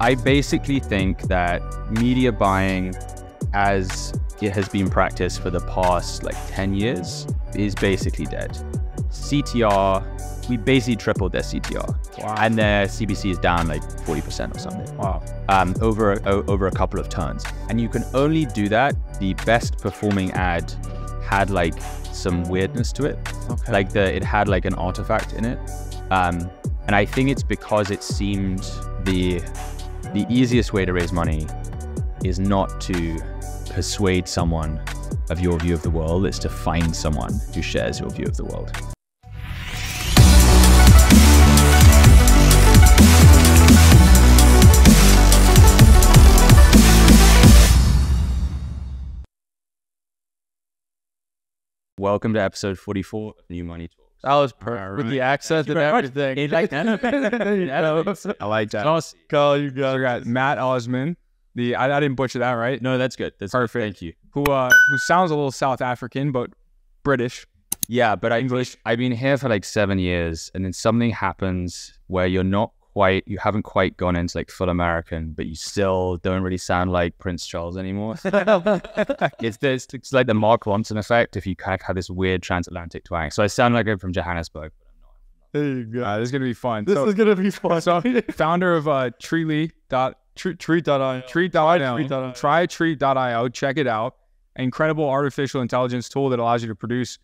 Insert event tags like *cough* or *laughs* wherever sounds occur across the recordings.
I basically think that media buying, as it has been practiced for the past like 10 years, is basically dead. CTR, we basically tripled their CTR. Wow. And their CPC is down like 40% or something Wow. um, over, a, o- over a couple of turns. And you can only do that. The best performing ad had like some weirdness to it. Okay. Like the it had like an artifact in it. Um, and I think it's because it seemed the the easiest way to raise money is not to persuade someone of your view of the world, it's to find someone who shares your view of the world. Welcome to episode 44 of New Money. That was perfect with the accent and everything. It *laughs* *laughs* like that. I like that. Awesome. Call you guys. So we got Matt Osman. The I, I didn't butcher that, right? No, that's good. That's Perfect. Thank you. Who uh who sounds a little South African but British. Yeah, but I, English. I've been here for like seven years, and then something happens where you're not quite, you haven't quite gone into like full American, but you still don't really sound like Prince Charles anymore. *laughs* it's, this, it's like the Mark Ronson effect if you kind of have this weird transatlantic twang. So I sound like I'm from Johannesburg. There you go. Uh, this is gonna be fun. This so, is gonna be fun. so *laughs* founder of uh Treely dot Tre- Treat.io. treat.io. treat.io. Try treat.io. Check it out. Incredible artificial intelligence tool that allows you to produce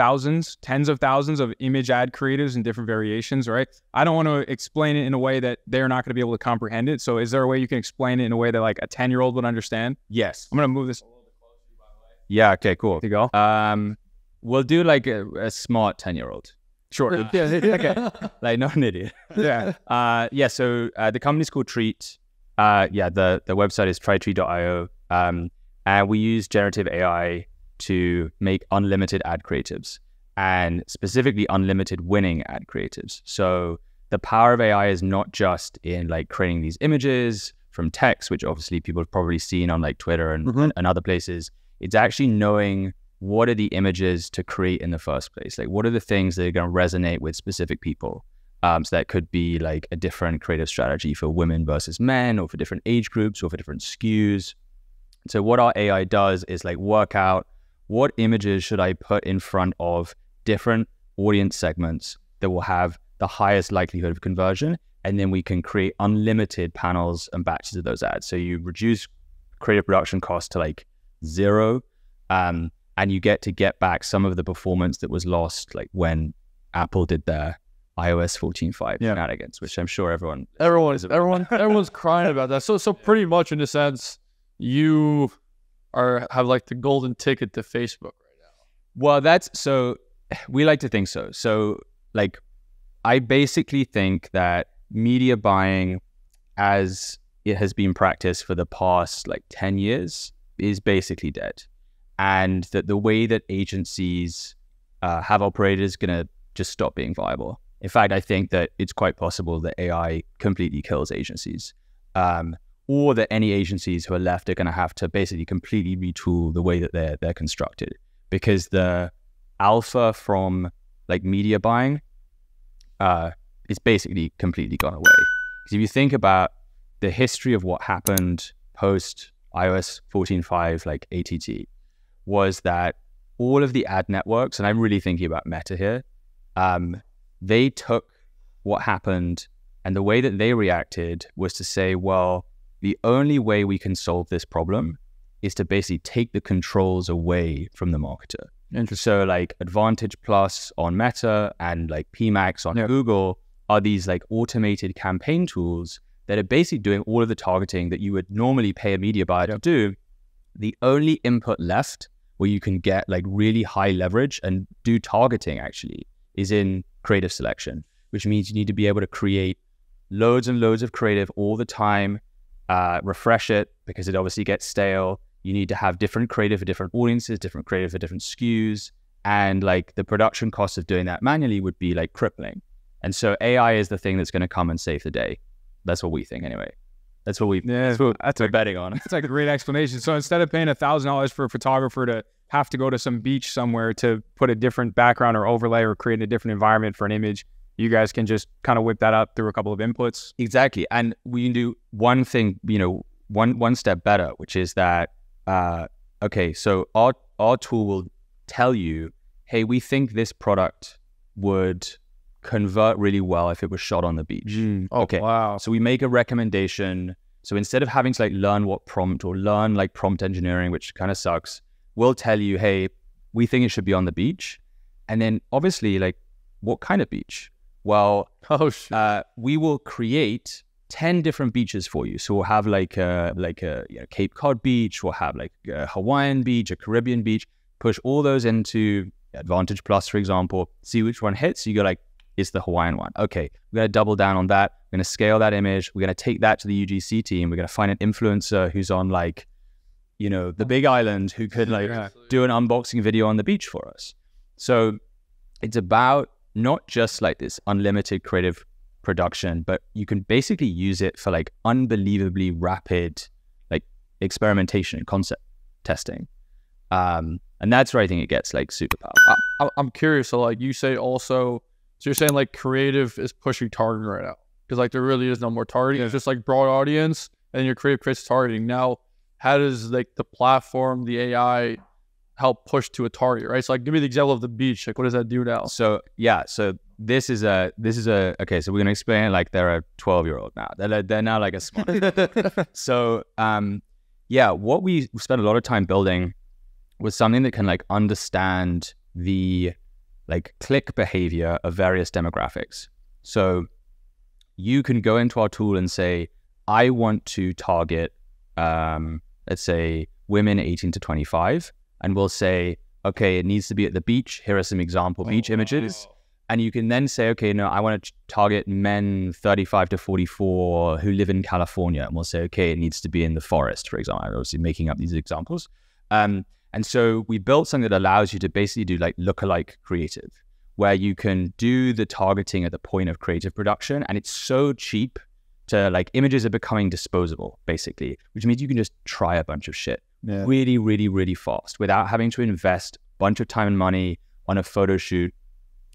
thousands, tens of thousands of image ad creatives in different variations, right? I don't want to explain it in a way that they're not going to be able to comprehend it. So is there a way you can explain it in a way that like a 10 year old would understand? Yes. I'm going to move this Yeah, okay, cool. to go. Um, we'll do like a, a smart 10 year old. Sure. *laughs* okay. Like, not an idiot. *laughs* yeah. Uh, yeah, so uh, the company's called Treat. Uh, yeah, the, the website is trytreat.io. Um, and we use generative AI to make unlimited ad creatives and specifically unlimited winning ad creatives. So the power of AI is not just in like creating these images from text, which obviously people have probably seen on like Twitter and, Mhm. and other places. It's actually knowing what are the images to create in the first place? Like, what are the things that are going to resonate with specific people? Um, so that could be like a different creative strategy for women versus men, or for different age groups, or for different SKUs. So what our AI does is like work out what images should I put in front of different audience segments that will have the highest likelihood of conversion, and then we can create unlimited panels and batches of those ads. So you reduce creative production costs to like zero, um, and you get to get back some of the performance that was lost, like when Apple did their iOS 14.5 Yeah. shenanigans, which I'm sure everyone Everyone, everyone, everyone's crying about that. So, so pretty much in a sense, you are have like the golden ticket to Facebook right now. Well, that's so *sighs* we like to think so. So, like, I basically think that media buying, as it has been practiced for the past like 10 years, is basically dead. And that the way that agencies uh, have operated is going to just stop being viable. In fact, I think that it's quite possible that AI completely kills agencies. Um, or that any agencies who are left are going to have to basically completely retool the way that they're they're constructed because the alpha from like media buying uh, is basically completely gone away. Because if you think about the history of what happened post iOS 14.5, like ATT, was that all of the ad networks, and I'm really thinking about Meta here, um, they took what happened and the way that they reacted was to say, well, the only way we can solve this problem is to basically take the controls away from the marketer. So like Advantage Plus on Meta and like PMax on Yeah. Google are these like automated campaign tools that are basically doing all of the targeting that you would normally pay a media buyer to do. The only input left where you can get like really high leverage and do targeting actually is in creative selection, which means you need to be able to create loads and loads of creative all the time, uh, refresh it because it obviously gets stale. You need to have different creative for different audiences, different creative for different SKUs. And like the production cost of doing that manually would be like crippling. And so AI is the thing that's going to come and save the day. That's what we think anyway. That's what we Yeah, that's what that's we're a betting on. That's like a great explanation. So instead of paying a thousand dollars for a photographer to have to go to some beach somewhere to put a different background or overlay or create a different environment for an image, you guys can just kind of whip that up through a couple of inputs. Exactly. And we can do one thing, you know, one one step better, which is that uh, okay, so our our tool will tell you, hey, we think this product would convert really well if it was shot on the beach. Oh, Okay. wow. So we make a recommendation. So instead of having to like learn what prompt or learn like prompt engineering, which kind of sucks, we'll tell you, hey, we think it should be on the beach. And then obviously, like, what kind of beach? Well, *laughs* Oh, uh, we will create 10 different beaches for you. So we'll have like a, like a you know, Cape Cod beach, we'll have like a Hawaiian beach, a Caribbean beach, push all those into Advantage Plus, for example, see which one hits. You go like, it's the Hawaiian one. Okay, we're going to double down on that. We're going to scale that image. We're going to take that to the UGC team. We're going to find an influencer who's on like, you know, the big island who could like Yeah. do an unboxing video on the beach for us. So it's about not just like this unlimited creative production, but you can basically use it for like unbelievably rapid like experimentation and concept testing. Um, and that's where I think it gets like super powerful. I, I'm curious. So, like, you say also, so you're saying like creative is pushing targeting right now because like there really is no more targeting. It's just like broad audience, and your creative creates targeting. Now, how does like the platform, the AI, help push to a target? Right. So, like, give me the example of the beach. Like, what does that do now? So yeah, so this is a this is a okay. So we're gonna explain like they're a twelve year old now. They're they're now like a smart. *laughs* *laughs* so um, yeah, what we spent a lot of time building was something that can like understand the like click behavior of various demographics. So you can go into our tool and say, I want to target, um, let's say, women 18 to 25, and we'll say, okay, it needs to be at the beach. Here are some example beach images. And you can then say, okay, no, I want to target men 35 to 44 who live in California. And we'll say, okay, it needs to be in the forest, for example. I'm obviously making up these examples. Um, and so we built something that allows you to basically do like lookalike creative, where you can do the targeting at the point of creative production. And it's so cheap to like images are becoming disposable, basically, which means you can just try a bunch of shit Yeah. really, really, really fast without having to invest a bunch of time and money on a photo shoot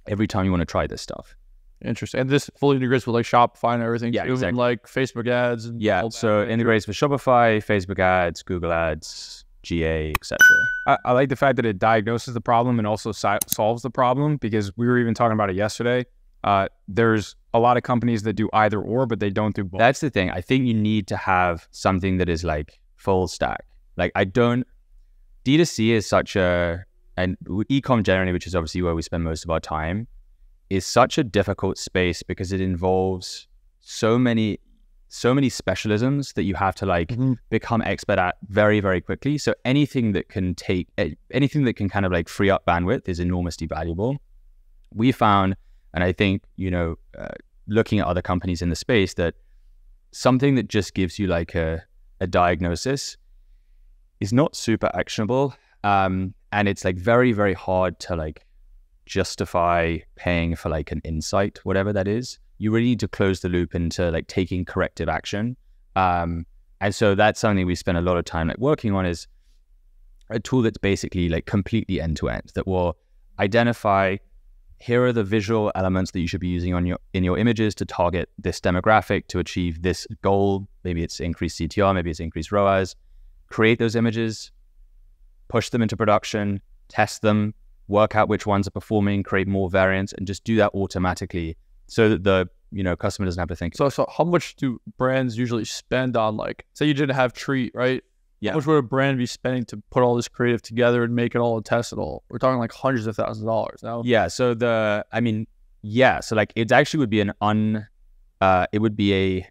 every time you want to try this stuff. Interesting. And this fully integrates with like Shopify and everything. Yeah, too, and, exactly. like Facebook ads. And Yeah, that, so it integrates with Shopify, Facebook ads, Google ads, GA, etc. I, I like the fact that it diagnoses the problem and also si- solves the problem because we were even talking about it yesterday. Uh, there's a lot of companies that do either or, but they don't do both. That's the thing. I think you need to have something that is like full stack. Like I don't D2C is such a and ecom generally, which is obviously where we spend most of our time, is such a difficult space because it involves so many so many specialisms that you have to like Mhm. become expert at very very quickly. So anything that can take eh, anything that can kind of like free up bandwidth is enormously valuable. We found, and I think you know, uh, looking at other companies in the space, that something that just gives you like a a diagnosis is not super actionable, um, and it's like very very hard to like justify paying for like an insight, whatever that is. You really need to close the loop into like taking corrective action. Um, and so that's something we spend a lot of time like working on is a tool that's basically like completely end to end that will identify here are the visual elements that you should be using on your in your images to target this demographic to achieve this goal. Maybe it's increased CTR, maybe it's increased ROAS. Create those images, push them into production, test them, work out which ones are performing, create more variants, and just do that automatically so that the you know customer doesn't have to think. So, so how much do brands usually spend on like, say you didn't have Treat, right? Yeah. How much would a brand be spending to put all this creative together and make it all testable? We're talking like hundreds of thousands of dollars now. Yeah. So the, I mean, yeah. So like, it actually would be an un, uh, it would be a,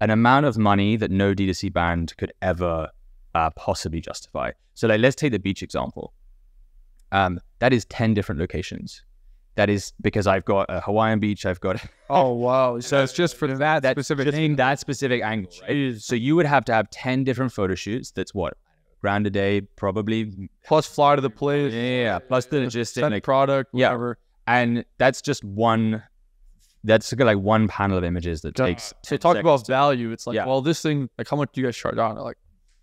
an amount of money that no D2C brand could ever uh, possibly justify. So like, let's take the beach example. Um, that is ten different locations. That is because I've got a Hawaiian beach. I've got *laughs* Oh wow! so it's just for that that specific thing. that specific angle, right? So you would have to have ten different photo shoots. That's what grand a day, probably. Plus fly to the place. Yeah. Plus the logistics. Like, product. Yeah. And that's just one that's like one panel of images that Just- takes So talk 10 about value. It's like, Yeah. well, this thing, like, how much do you guys charge on? it? Like,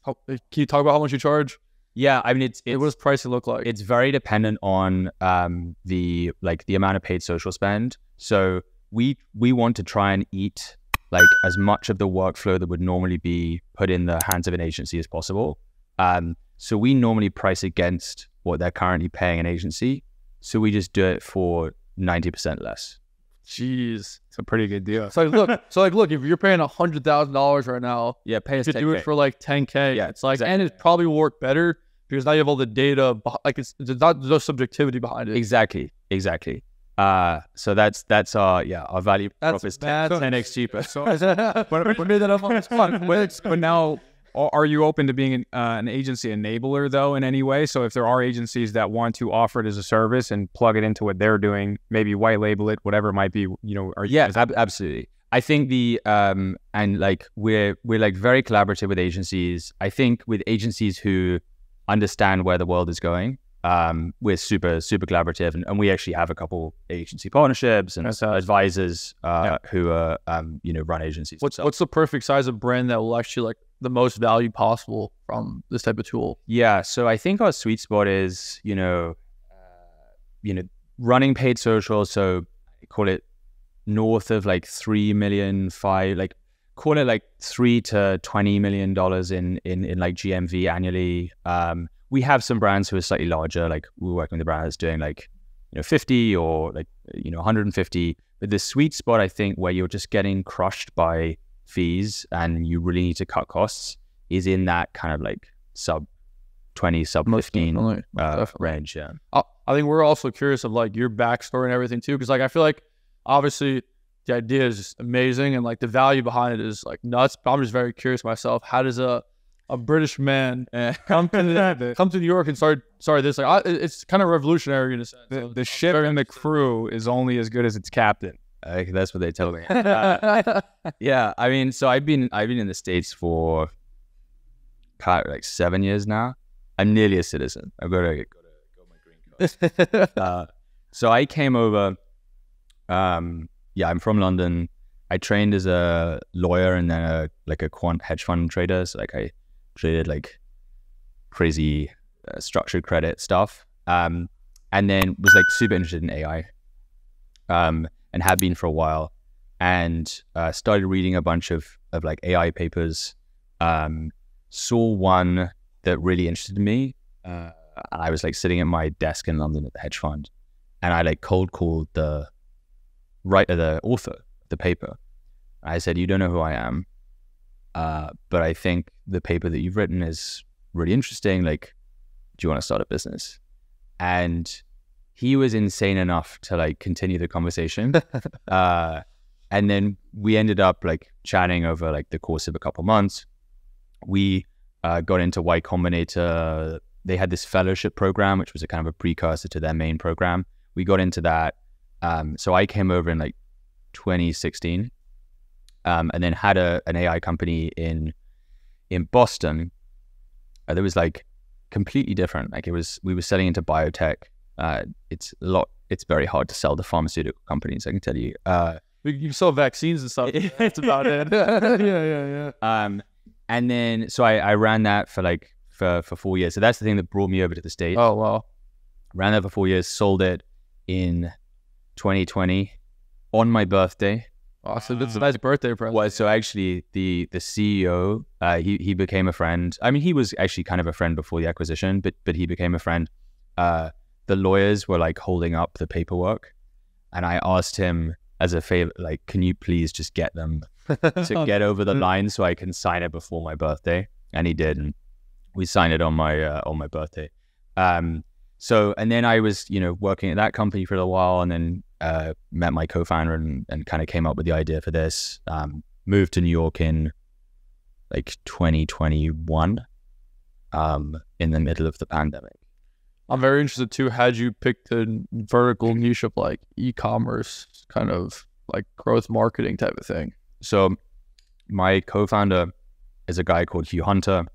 how, can you talk about how much you charge? Yeah, I mean it's Like, it's what does pricing look like? it's very dependent on um, the like the amount of paid social spend. So we we want to try and eat like as much of the workflow that would normally be put in the hands of an agency as possible. Um, so we normally price against what they're currently paying an agency. So we just do it for ninety percent less. Jeez. It's a pretty good deal. So like, look, *laughs* so like, look, if you're paying a hundred thousand dollars right now, Yeah, pay us could do 10K. it for like ten k. Yeah, it's like, and exactly. it probably will work better because now you have all the data. Like, it's there's not no subjectivity behind it. exactly, exactly. Uh, so that's that's our yeah our value prop is 10, bad. 10x cheaper. So, *laughs* but we made that up on the spot. *laughs* but, but now, are are you open to being an, uh, an agency enabler though in any way? So if there are agencies that want to offer it as a service and plug it into what they're doing, maybe white label it, whatever it might be, you know, are Yeah, ab- absolutely. I think the um and like we're we're like very collaborative with agencies. I think with agencies who understand where the world is going, um, we're super super collaborative, and, and we actually have a couple agency partnerships and awesome. advisors uh, who are um you know run agencies. What's themselves. what's the perfect size of brand that will actually like the most value possible from this type of tool? Yeah, so I think our sweet spot is, you know, uh, you know, running paid social. So call it north of like three million, five, like call it like three to twenty million dollars in in in like GMV annually. Um, we have some brands who are slightly larger, like we're working with a brand that's doing like you know fifty or like you know 150. But the sweet spot, I think, where you're just getting crushed by fees and you really need to cut costs, is in that kind of like sub 20, sub 15 definitely. uh, definitely. range. Yeah. I, I think we're also curious of like your backstory and everything too, because like I feel like obviously the idea is amazing and like the value behind it is like nuts. But I'm just very curious myself. How does a a British man *laughs* come to *laughs* the, come to New York and start sorry this? Like I, it's kind of revolutionary in a sense. the, the ship and the crew is only as good as its captain. Uh, that's what they tell me. *laughs* Uh, *laughs* yeah. I mean, so I've been I've been in the states for like seven years now. I'm nearly a citizen. I've got to got my green card. *laughs* uh, so I came over. Um, yeah, I'm from London. I trained as a lawyer and then a like a quant hedge fund trader. So like I traded like crazy uh, structured credit stuff. Um, and then was like super interested in AI. Um, and have been for a while. And uh, started reading a bunch of of like AI papers. Um, saw one that really interested me. Uh, I was like sitting at my desk in London at the hedge fund, and I like cold called the writer, the author the paper. I said, "You don't know who I am, uh, but I think the paper that you've written is really interesting. Like, do you want to start a business?" And he was insane enough to like continue the conversation. *laughs* uh, and then we ended up like chatting over like the course of a couple months. We uh, got into Y Combinator. They had this fellowship program, which was a kind of a precursor to their main program. We got into that. Um, so I came over in like 2016, um, and then had a an AI company in in Boston. Uh, that was like completely different. Like it was, we were selling into biotech. Uh, it's a lot. It's very hard to sell to pharmaceutical companies. I can tell you. Uh, you sell vaccines and stuff. *laughs* That's about it. *laughs* yeah, yeah, yeah. Um, and then so I, I ran that for like for for four years. So that's the thing that brought me over to the states. Oh wow. Ran that for four years. Sold it in 2020 on my birthday. Awesome. That's a nice birthday present. Was so actually the the CEO. Uh, he he became a friend. I mean, he was actually kind of a friend before the acquisition, but but he became a friend. Uh, the lawyers were like holding up the paperwork, and I asked him as a favor, like, can you please just get them *laughs* to get over the line so I can sign it before my birthday. And he did, and we signed it on my uh, on my birthday. Um, so and then I was you know working at that company for a while, and then uh, met my co-founder and, and kind of came up with the idea for this. Um, moved to New York in like 2021, um, in the middle of the pandemic. I'm very interested too. How'd you pick the vertical niche of like e-commerce, kind of like growth marketing type of thing? So my co-founder is a guy called Hugh Hunter,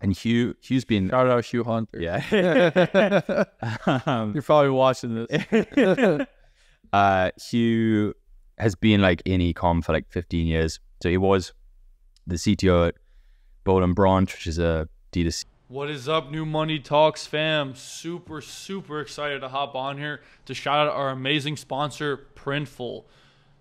and Hugh Hugh's been Shout out Hugh Hunter. yeah. *laughs* um, You're probably watching this. *laughs* uh, Hugh has been like in ecom for like 15 years. So he was the CTO at Boll and Branch, which is a D2C What is up, New Money Talks fam? Super, super excited to hop on here to shout out our amazing sponsor, Printful.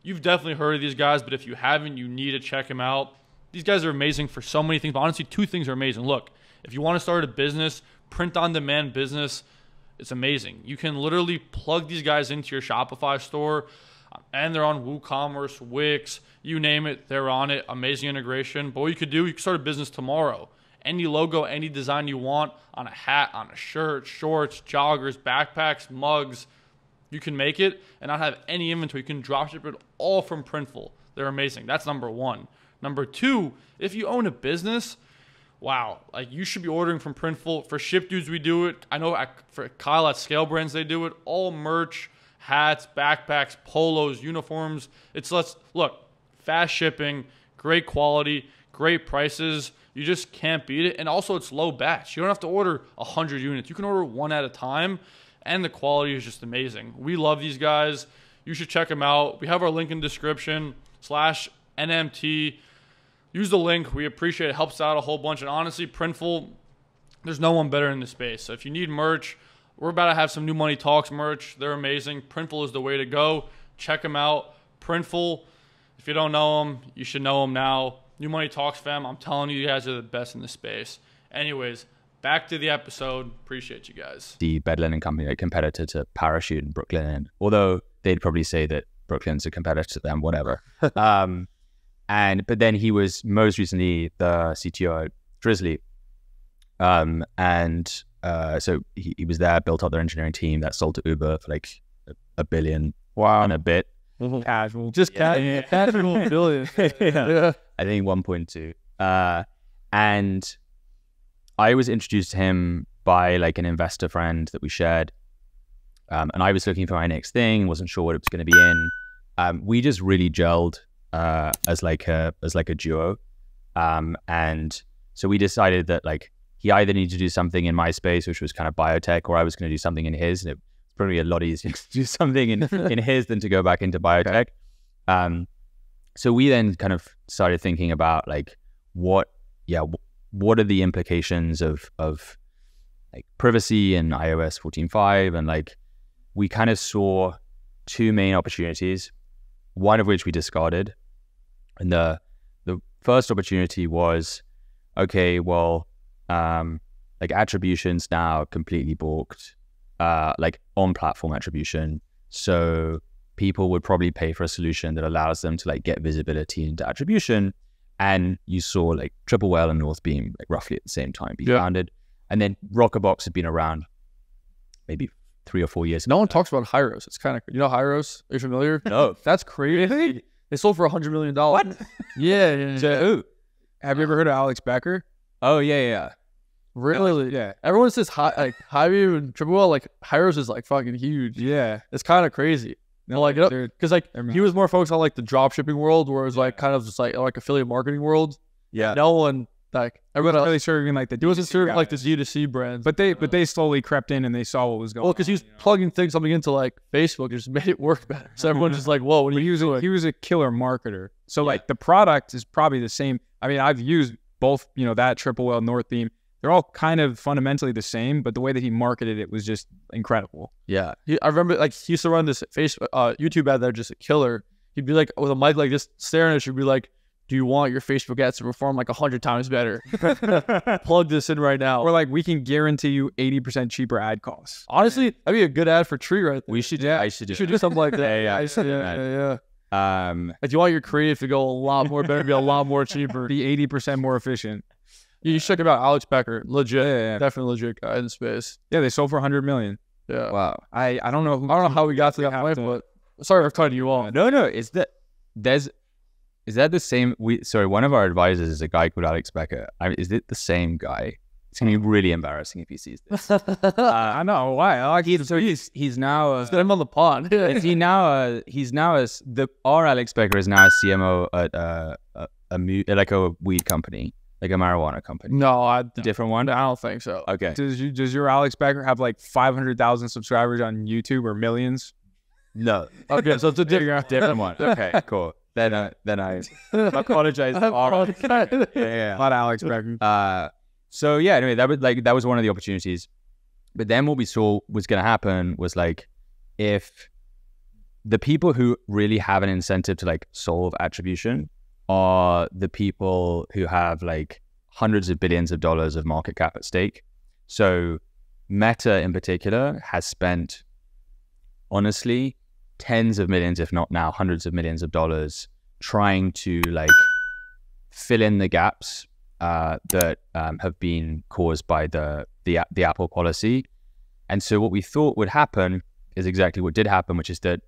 You've definitely heard of these guys, but if you haven't, you need to check them out. These guys are amazing for so many things, but honestly, two things are amazing. Look, if you want to start a business, print on demand business, it's amazing. You can literally plug these guys into your Shopify store, and they're on WooCommerce, Wix, you name it, they're on it. Amazing integration. But what you could do, you could start a business tomorrow. Any logo, any design you want on a hat, on a shirt, shorts, joggers, backpacks, mugs, you can make it and not have any inventory. You can dropship it all from Printful. They're amazing. That's number one. Number two, if you own a business, wow, like you should be ordering from Printful. For Ship Dudes, we do it. I know at, for Kyle at Scale Brands, they do it. All merch, hats, backpacks, polos, uniforms. It's let's look, fast shipping, great quality, great prices. You just can't beat it. And also, it's low batch. You don't have to order 100 units. You can order one at a time, and the quality is just amazing. We love these guys. You should check them out. We have our link in description slash NMT. Use the link. We appreciate it. Helps out a whole bunch. And honestly, Printful, there's no one better in the space. So if you need merch, we're about to have some new money talks merch. They're amazing. Printful is the way to go. Check them out. Printful. If you don't know them, you should know them now. New Money Talks fam, I'm telling you, you guys are the best in the space. Anyways, back to the episode. Appreciate you guys. The Bed Linen Company, a competitor to Parachute and Brooklinen, although they'd probably say that Brooklinen's a competitor to them, whatever. *laughs* um, and but then he was most recently the CTO at Drizly, um, and uh, so he, he was there, built up their engineering team that sold to Uber for like a, a billion Wow. and a bit. Casual. Just Yeah. ca- *laughs* casual billion. *laughs* Yeah. *laughs* yeah. I think 1.2. Uh, and I was introduced to him by like an investor friend that we shared. Um, and I was looking for my next thing, wasn't sure what it was going to be in. Um, we just really gelled uh, as like a as like a duo, um, and so we decided that like he either needed to do something in my space, which was kind of biotech, or I was going to do something in his, and it was probably a lot easier *laughs* to do something in in *laughs* his than to go back into biotech. Um, so we then kind of started thinking about like what yeah wh- what are the implications of of like privacy and iOS 14.5 and like we kind of saw two main opportunities one of which we discarded. And the the first opportunity was okay well um like attributions now completely balked uh like on platform attribution so people would probably pay for a solution that allows them to like get visibility into attribution. And you saw like Triple Whale and Northbeam like roughly at the same time be Yeah. founded. And then Rockerbox had been around maybe three or four years. No one talks about Hyros. It's kind of you know Hyros. Are you familiar? *laughs* No. That's crazy. They sold for a hundred million dollars. What? Yeah, yeah, *laughs* yeah. So, ooh. Have you ever heard of Alex Becker? Oh yeah, yeah, yeah. really? Yeah. Everyone says hi, like Hyro and Triple Whale, like Hyros is like fucking huge. Yeah. It's kind of crazy. No, like because like he was more focused on like the drop shipping world, where whereas like kind of just like like affiliate marketing world. Yeah. No one like everyone really else. serving like the He wasn't D2C serving like the. D2C brands. But they but uh, they slowly crept in and they saw what was going well, because he was you know? plugging things something into like Facebook, just *laughs* made it work better. So everyone's just like, "Whoa, what are But you he was a, he was a killer marketer. So like the product is probably the same. I mean, I've used both, you know, that Triple Whale North Beam. They're all kind of fundamentally the same, but the way that he marketed it was just incredible. Yeah. He, I remember like he used to run this Facebook, uh, YouTube ad that just a killer. He'd be like with a mic like this, staring at you, be like, "Do you want your Facebook ads to perform like a hundred times better? *laughs* *laughs* Plug this in right now." Or like we can guarantee you 80% cheaper ad costs. Honestly, that'd be a good ad for Tree right there. We should yeah, I should do You should do something like that. *laughs* Yeah, yeah. I see, yeah, yeah, yeah. Um If you want your creative to go a lot more better, be a lot more cheaper. Be 80% more efficient. You should check him out, Alex Becker. Legit, Yeah, yeah. definitely legit guy in space. Yeah, they sold for 100 million. Yeah. wow. I I don't know who I don't know how we got to that have point, to- but sorry for cutting you off. No, no, is that there's is that the same we sorry, one of our advisors is a guy called Alex Becker. I is it the same guy? It's gonna be really embarrassing if he sees this. *laughs* Uh, I know why. I like He's, so he's he's now uh, Get him on the pond. *laughs* is he now uh, he's now as the our Alex Becker is now a CMO at uh, a, a mu- like a weed company, like a marijuana company. no, I, Different one. I don't think so. Okay. Does you does your Alex Becker have like 500,000 subscribers on YouTube or millions? No, Okay, so it's a different, different one. Okay, *laughs* cool. Then uh, then I *laughs* apologize. I All right. *laughs* Yeah, yeah. Not Alex Becker. Uh, So yeah, anyway, that was like that was one of the opportunities. But then what we saw was going to happen was like if the people who really have an incentive to like solve attribution are the people who have like hundreds of billions of dollars of market cap at stake. So Meta in particular has spent honestly tens of millions, if not now hundreds of millions of dollars trying to like fill in the gaps uh, that um, have been caused by the, the the Apple policy. And so what we thought would happen is exactly what did happen, which is that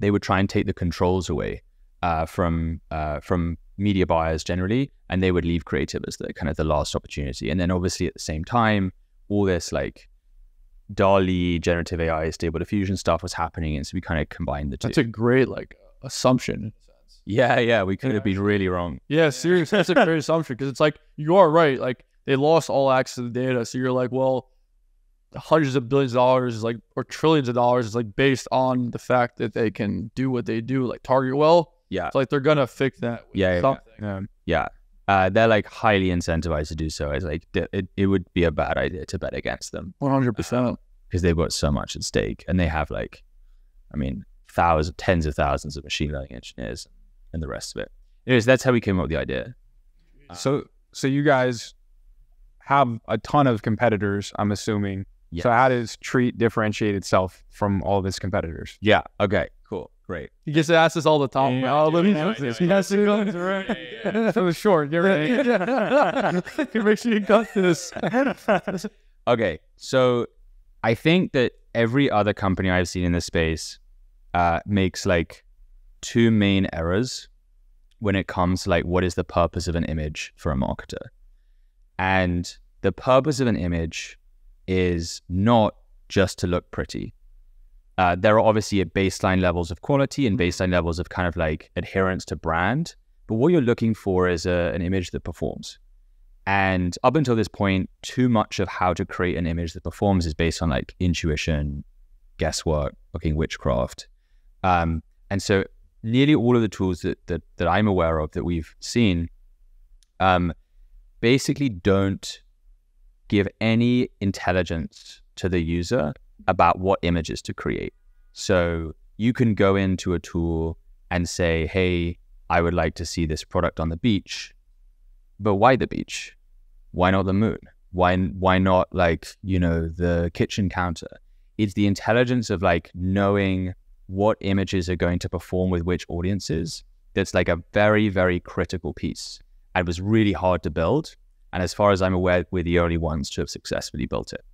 they would try and take the controls away uh, from uh, from media buyers generally, and they would leave creative as the kind of the last opportunity. And then obviously at the same time, all this like DALL-E, generative AI, stable diffusion stuff was happening, and so we kind of combined the two. That's a great like assumption in a sense. yeah, yeah, we could have been really wrong. Yeah, seriously, that's a great assumption because it's like you are right. Like they lost all access to the data, so you're like, well, hundreds of billions of dollars is like or trillions of dollars is like based on the fact that they can do what they do, like target well. Yeah, It's like they're gonna fix that. Yeah, yeah, yeah. something. Yeah. yeah. Uh, they're like highly incentivized to do so. It's like it, it would be a bad idea to bet against them. One hundred percent. because they've got so much at stake and they have like i mean thousands tens of thousands of machine learning engineers and the rest of it anyways that's how we came up with the idea So so you guys have a ton of competitors, I'm assuming. Yes. So how does Treat differentiate itself from all of its competitors? yeah okay great He gets asked this all the time. Yeah, oh, let me yeah, know this. He has to go. so short, get ready. *laughs* He makes sure you got this. *laughs* okay so i think that every other company i've seen in this space uh, makes like two main errors when it comes to like what is the purpose of an image for a marketer and the purpose of an image is not just to look pretty uh, there are obviously a baseline levels of quality and baseline levels of kind of like adherence to brand but what you're looking for is a, an image that performs and up until this point, too much of how to create an image that performs is based on like intuition, guesswork, fucking witchcraft. Um, and so nearly all of the tools that, that that I'm aware of that we've seen um, basically don't give any intelligence to the user about what images to create. So you can go into a tool and say, hey, I would like to see this product on the beach. But why the beach? Why not the moon? Why why not like, you know, the kitchen counter? It's the intelligence of like knowing what images are going to perform with which audiences. That's like a very, very critical piece. It was really hard to build. And as far as I'm aware, we're the only ones to have successfully built it.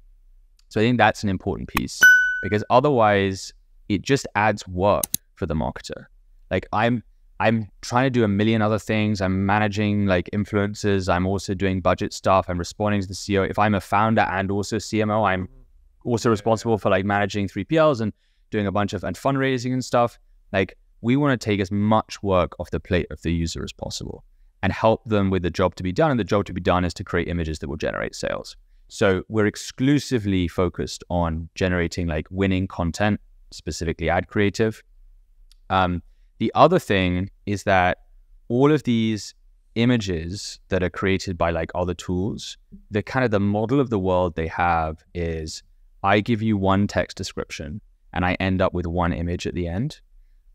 So I think that's an important piece because otherwise it just adds work for the marketer. Like I'm I'm trying to do a million other things. I'm managing like influencers. I'm also doing budget stuff. I'm responding to the CEO. If I'm a founder and also CMO, I'm also responsible for like managing 3PLs and doing a bunch of and fundraising and stuff. Like we want to take as much work off the plate of the user as possible and help them with the job to be done. And the job to be done is to create images that will generate sales. So we're exclusively focused on generating like winning content, specifically ad creative. Um, the other thing is that all of these images that are created by like other tools, the kind of the model of the world they have is I give you one text description and I end up with one image at the end.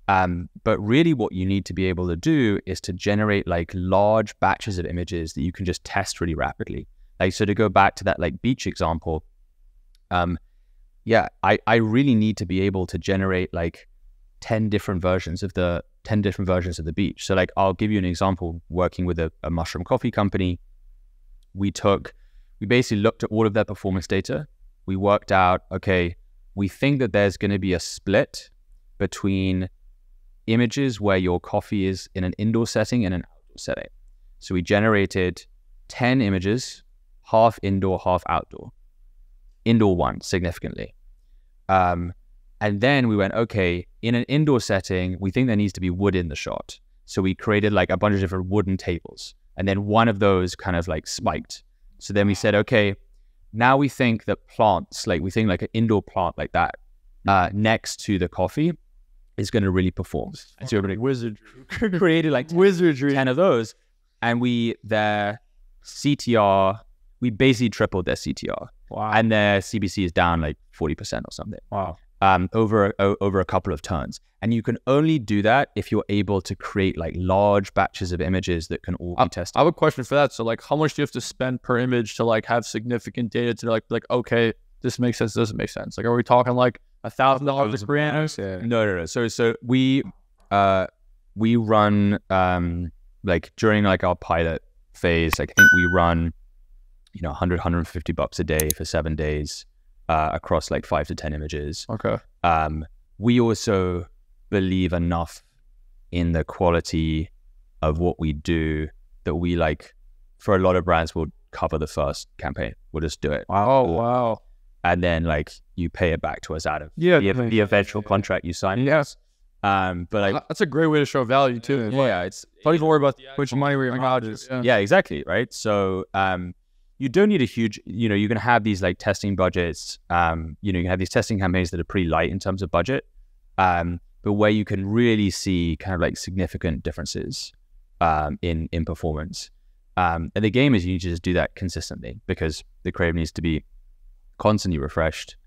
Um, but really, what you need to be able to do is to generate like large batches of images that you can just test really rapidly. Like, so to go back to that like beach example, um, yeah, I, I really need to be able to generate like 10 different versions of the 10 different versions of the beach. So like I'll give you an example working with a, a mushroom coffee company. We took we basically looked at all of their performance data. We worked out, okay, we think that there's going to be a split between images where your coffee is in an indoor setting and an outdoor setting. So we generated 10 images, half indoor, half outdoor. Indoor one significantly. Um, and then we went, okay, in an indoor setting, we think there needs to be wood in the shot. So we created like a bunch of different wooden tables. And then one of those kind of like spiked. So then we said, okay, now we think that plants, like we think like an indoor plant like that, uh, next to the coffee is going to really perform. And so everybody Wizardry. *laughs* created like Wizardry. 10 of those. And we, their CTR we basically tripled their CTR, Wow. and their CPC is down like forty percent or something wow. um, over o- over a couple of turns. And you can only do that if you're able to create like large batches of images that can all be tested. I have a question for that. So like, how much do you have to spend per image to like have significant data to like like okay, this makes sense, doesn't make sense? Like, are we talking like a thousand dollars per analyst? Yeah. No, no, no. So, so we, uh, we run, um, like during like our pilot phase, like, I think we run, you know, 100, 150 bucks a day for seven days, uh, across like five to 10 images. Okay. Um, we also believe enough in the quality of what we do that we like, for a lot of brands, will cover the first campaign. We'll just do it. Oh wow. And then like you pay it back to us out of Yeah. the, the eventual contract you sign. Yes. Um, but like, That's a great way to show value too. yeah, it's Don't even worry about Put your money where your mouth is. Yeah. yeah, exactly, right? So um, you don't need a huge, you know, you can have these like testing budgets. Um, you know, you can have these testing campaigns that are pretty light in terms of budget, um, but where you can really see kind of like significant differences um, in in performance. Um, and the game is you need to just do that consistently because the creative needs to be constantly refreshed,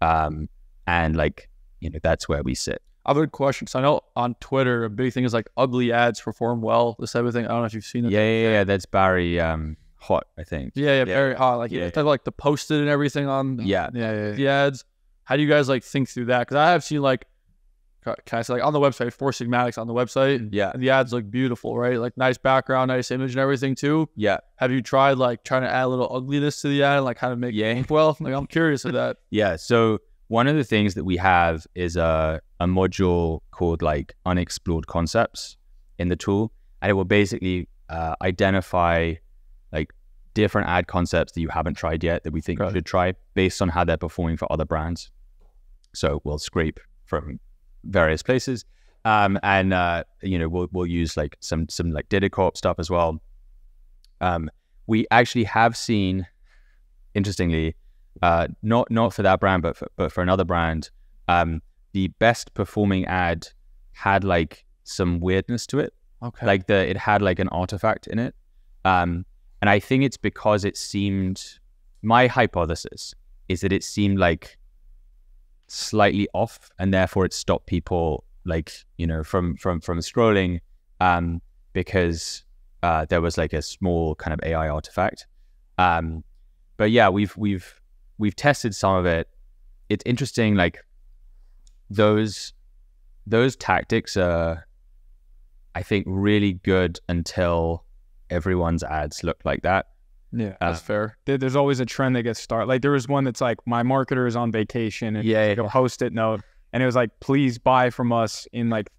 um, and like you know that's where we sit. A good I know on Twitter, a big thing is like ugly ads perform well. This type of thing. I don't know if you've seen it. Yeah, yeah, yeah. That's Barry um, Hott, I think. Yeah, yeah, very hot. Like Yeah. yeah, like the posted and everything on Yeah. Yeah, yeah, yeah. the ads. How do you guys like think through that? Because I have seen like, ca- can I say like on the website, Four Sigmatics on the website, Yeah, the ads look beautiful, right? Like nice background, nice image, and everything too. yeah. Have you tried like trying to add a little ugliness to the ad and like kind of make Yeah. it well? Like I'm curious of that. *laughs* Yeah. So one of the things that we have is a, a module called like unexplored concepts in the tool. And it will basically uh, identify like different ad concepts that you haven't tried yet that we think Got you should try based on how they're performing for other brands. So we'll scrape from various places. Um, and uh, you know, we'll we'll use like some some like Didicorp stuff as well. Um, we actually have seen, interestingly, uh, not not for that brand, but for, but for another brand, um, the best performing ad had like some weirdness to it. Okay. Like the it had like an artifact in it, um, and I think it's because it seemed. My hypothesis is that it seemed like slightly off, and therefore it stopped people like you know from from from scrolling, um, because uh, there was like a small kind of AI artifact. Um, but yeah, we've we've we've tested some of it. It's interesting, like those those tactics are, I think, really good until everyone's ads look like that. Yeah. That's uh, fair. There- There's always a trend that gets started. Like there was one that's like, my marketer is on vacation, and Yeah, like a post-it note, and it was like, please buy from us in like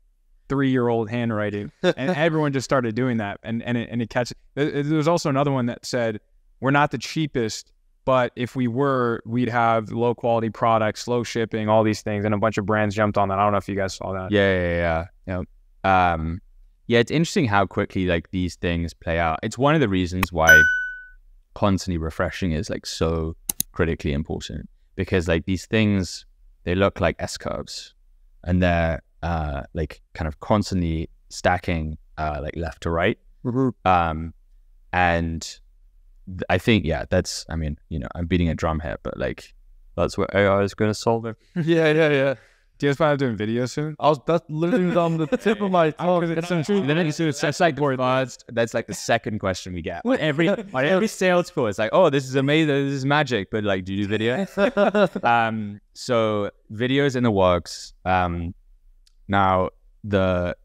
three-year-old handwriting, and *laughs* everyone just started doing that, and and it, and it catches. There was also another one that said, we're not the cheapest, but if we were, we'd have low-quality products, slow shipping, all these things, and a bunch of brands jumped on that. I don't know if you guys saw that. Yeah, yeah, yeah. yeah. Um, yeah, it's interesting how quickly like these things play out. It's one of the reasons why constantly refreshing is like so critically important because like these things they look like S curves and they're uh like kind of constantly stacking uh like left to right. Um, and I think yeah, that's I mean you know I'm beating a drum here, but like that's where AI is going to solve it. *laughs* yeah, yeah, yeah. Do you guys plan on doing video soon? I was that's literally *laughs* on the tip of my tongue. It's so true. Then it's, it's that's like the first, that's like the second question we get. On every *laughs* on every sales call, it's like, oh, this is amazing, this is magic, but like, do you do video? *laughs* um, so videos in the works. Um, now the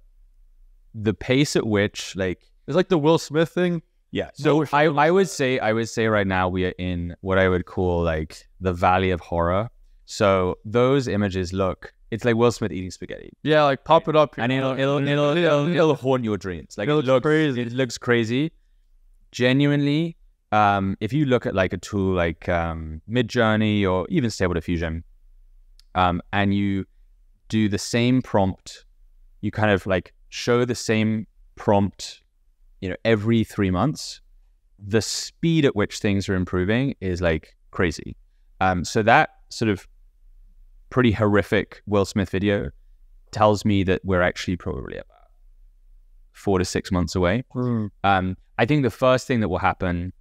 the pace at which like It's like the Will Smith thing. yeah. So I, I would say I would say right now we are in what I would call like the valley of horror. So those images look it's like Will Smith eating spaghetti. Yeah, like pop it up. and it'll it'll it'll, it'll, it'll haunt your dreams. Like It looks crazy. It looks crazy. Genuinely, um, if you look at like a tool like um, Midjourney or even Stable Diffusion, um, and you do the same prompt, you kind of like show the same prompt, you know, every three months. The speed at which things are improving is like crazy. Um, so that sort of pretty horrific Will Smith video tells me that we're actually probably about four to six months away. Um, I think the first thing that will happen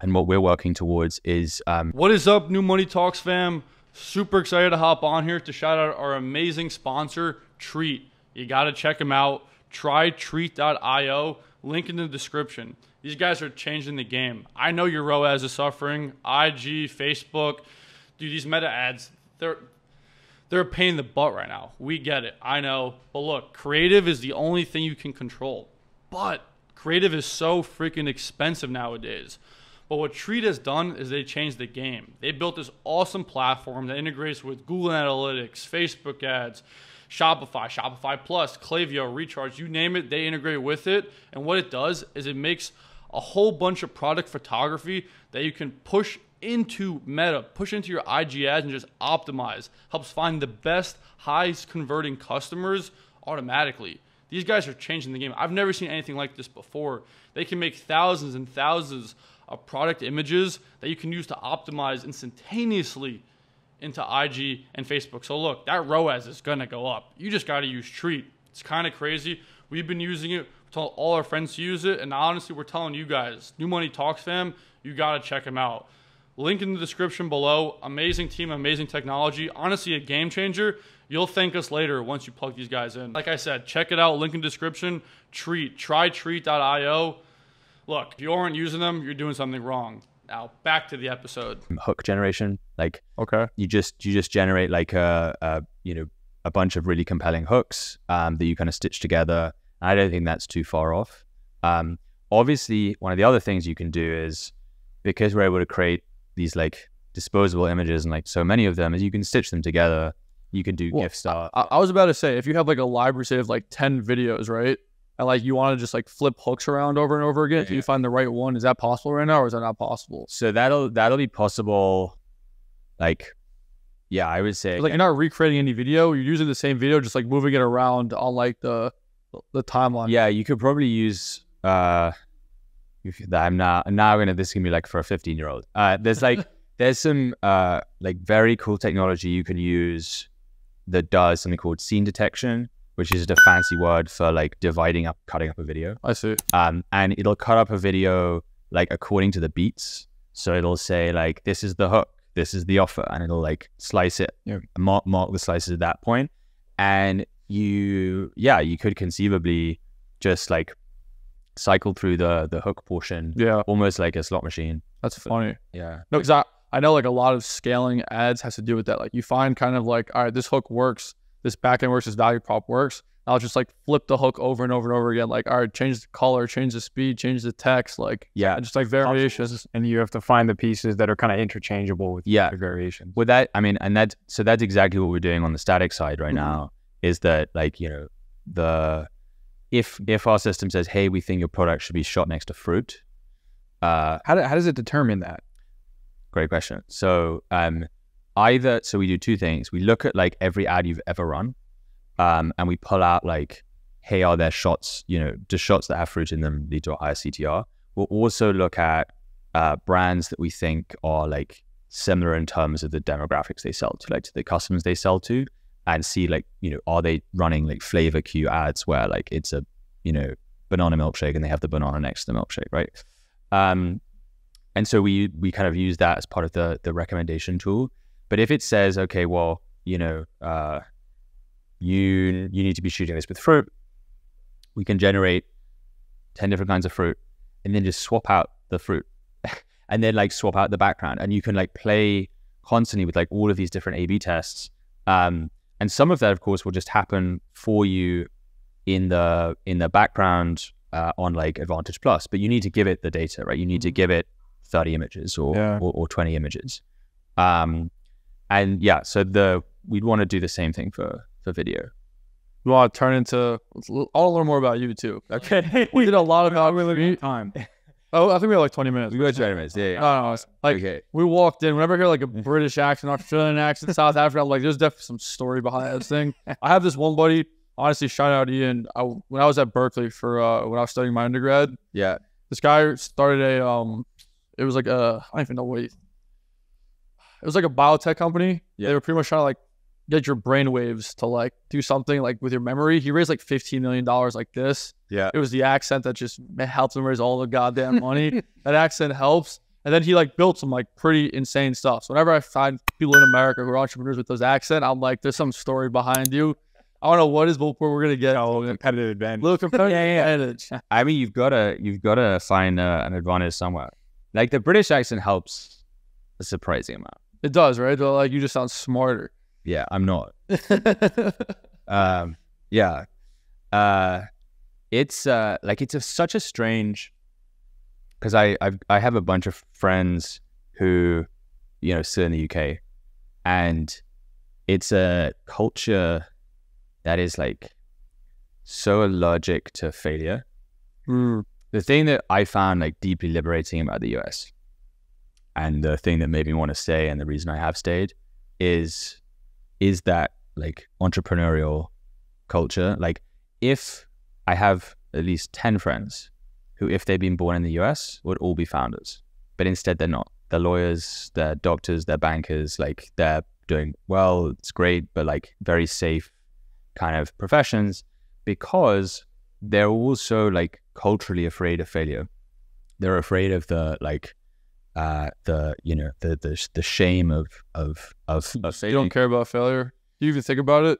and what we're working towards is um, What is up, New Money Talks fam? Super excited to hop on here to shout out our amazing sponsor, Treat. You got to check them out. Try treat.io. Link in the description. These guys are changing the game. I know your ROAS is suffering. IG, Facebook, dude, these meta ads, they're they're a pain in the butt right now. We get it. I know. But look, creative is the only thing you can control. But creative is so freaking expensive nowadays. But what Treat has done is they changed the game. They built this awesome platform that integrates with Google Analytics, Facebook ads, Shopify, Shopify Plus, Klaviyo, Recharge, you name it, they integrate with it. And what it does is it makes a whole bunch of product photography that you can push into Meta, push into your IG ads and just optimize. Helps find the best, highest converting customers automatically. These guys are changing the game. I've never seen anything like this before. They can make thousands and thousands of product images that you can use to optimize instantaneously into IG and Facebook. So look, that ROAS is gonna go up. You just gotta use Treat. It's kind of crazy. We've been using it. We told all our friends to use it, and honestly, we're telling you guys, New Money Talks fam, you gotta check them out. Link in the description below. Amazing team, amazing technology. Honestly, a game changer. You'll thank us later once you plug these guys in. Like I said, check it out. Link in description. Treat. Try treat.io. Look, if you aren't using them, you're doing something wrong. Now back to the episode. hook generation. Like Okay. you just you just generate like a, a you know a bunch of really compelling hooks um, that you kind of stitch together. I don't think that's too far off. Um, obviously, one of the other things you can do is because we're able to create these like disposable images and like so many of them, is you can stitch them together. You can do Well, GIF style. I, I was about to say, if you have like a library, say of like 10 videos, right? And like you want to just like flip hooks around over and over again, do you find the right one? Is that possible right now or is that not possible? So that'll that'll be possible. Like, yeah, I would say like you're not recreating any video, you're using the same video, just like moving it around on like the the timeline. Yeah, you could probably use. uh I'm now now gonna this is gonna be like for a 15 year old. Uh, there's like *laughs* there's some uh like very cool technology you can use that does something called scene detection, which is a fancy word for like dividing up, cutting up a video. I see. Um, and it'll cut up a video like according to the beats. So it'll say like this is the hook, this is the offer, and it'll like slice it, Yeah. mark mark the slices at that point. And you, yeah, you could conceivably just like cycle through the the hook portion, Yeah, almost like a slot machine. that's funny. Yeah, No, because I, I know like a lot of scaling ads has to do with that. Like you find kind of like, all right, this hook works, this backend works, this value prop works. I'll just like flip the hook over and over and over again. Like, all right, change the color, change the speed, change the text, like yeah, just like variations. and you have to find the pieces that are kind of interchangeable with yeah. the variations. Well, that I mean, and that's so that's exactly what we're doing on the static side right Mhm. now. Is that like you know the if if our system says, hey, we think your product should be shot next to fruit, uh, How, do, how does it determine that? great question. So um, either so we do two things. We look at like every ad you've ever run, um, and we pull out like, hey, are there shots? You know, do shots that have fruit in them lead to a higher CTR? We'll also look at uh, brands that we think are like similar in terms of the demographics they sell to, like to the customers they sell to, and see like you know are they running like flavor Q ads where like it's a you know banana milkshake and they have the banana next to the milkshake, right? Um, and so we we kind of use that as part of the the recommendation tool. But if it says, okay, well, you know, uh, you you need to be shooting this with fruit, we can generate ten different kinds of fruit, and then just swap out the fruit, *laughs* and then like swap out the background, and you can like play constantly with like all of these different A/B tests. Um, and some of that, of course, will just happen for you in the in the background uh, on like Advantage Plus. But you need to give it the data, right? You need to Mhm. give it 30 images or, Yeah. or, or 20 images. Um, and yeah, so the we'd want to do the same thing for for video. We want to turn into. I'll learn more about you too. *laughs* Okay. We did a lot about me. time. Oh, I think we have like 20 minutes. We got 20 minutes. Yeah. No, no, it's like okay. we walked in. Whenever I hear like a British accent, Australian accent, South Africa, I'm like, there's definitely some story behind this thing. *laughs* I have this one buddy. Honestly, shout out Ian. I, when I was at Berkeley for uh, when I was studying my undergrad, Yeah. this guy started a um, it was like a I don't even know what. He, it was like a biotech company. Yeah. They were pretty much trying to like get your brain waves to like do something like with your memory. He raised like 15 million dollars like this. Yeah. It was the accent that just helped him raise all the goddamn *laughs* money. that accent helps. And And then he like built some like pretty insane stuff. So whenever I find people in America who are entrepreneurs with those accent, I'm like, there's some story behind you. I don't know what is, but we're gonna get Oh, competitive advantage. little competitive Yeah, yeah, advantage. *laughs* I mean, you've got to you've got to find uh, an advantage somewhere. Like the British accent helps a surprising amount. It does, right? But, like you just sound smarter. Yeah, I'm not. *laughs* Um, yeah, uh, it's uh, like it's a, such a strange because I I've, I have a bunch of friends who you know still in the UK, and it's a culture that is like so allergic to failure. Mm. the thing that I found like deeply liberating about the US and the thing that made me want to stay and the reason I have stayed is is that like entrepreneurial culture. Like if I have at least 10 friends who if they'd been born in the US would all be founders. But instead they're not. They're lawyers, they're doctors, they're bankers, like they're doing well, it's great, but like very safe kind of professions because they're also like culturally afraid of failure. They're afraid of the like uh the you know the the the shame of of of, of You don't care about failure. Do you even think about it?